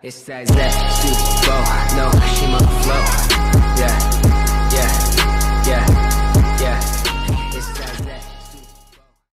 It's that, that Super Bowl. No, she motherfucker.